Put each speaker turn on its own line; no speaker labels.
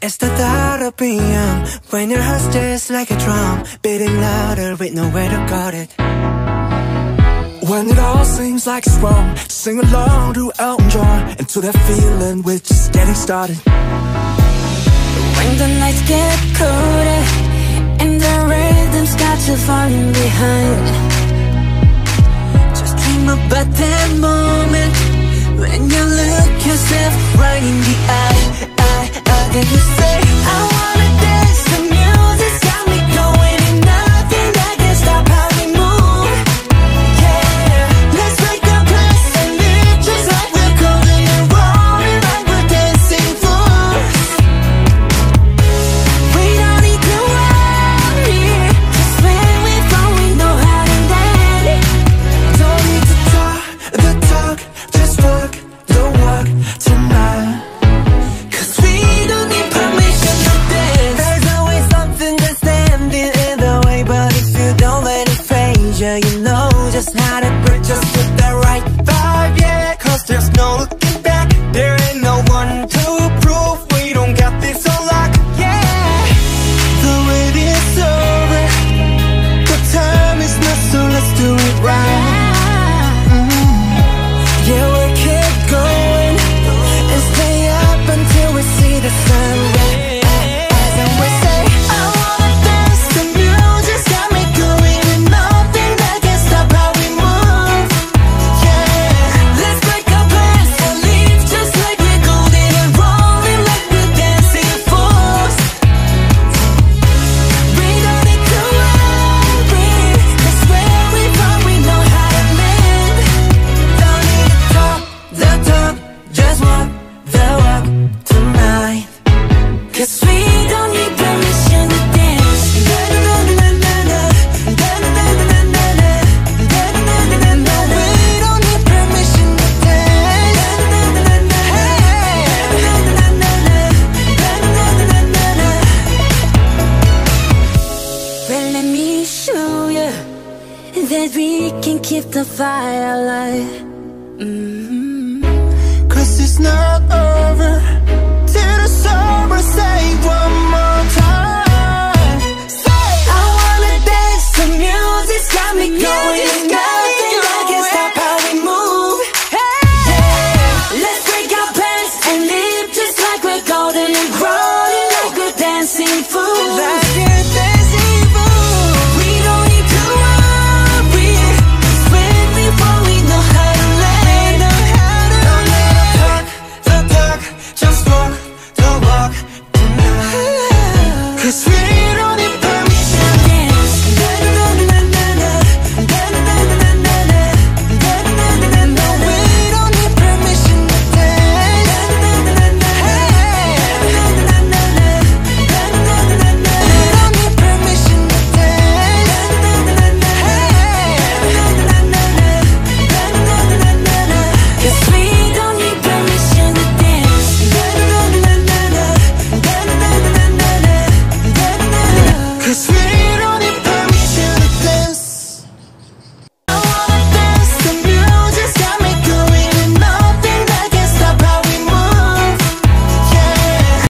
It's the thought of being young When your heart's just like a drum Beating louder with nowhere to guard it.
When it all seems like it's wrong Sing along to Elton John And to that feeling we're just getting started.
When the nights get colder And the rhythm's got you falling behind. Just dream about that moment When you look yourself right in the eye and you say that we
can keep the
fire alive mm -hmm. Cause it's not sweet.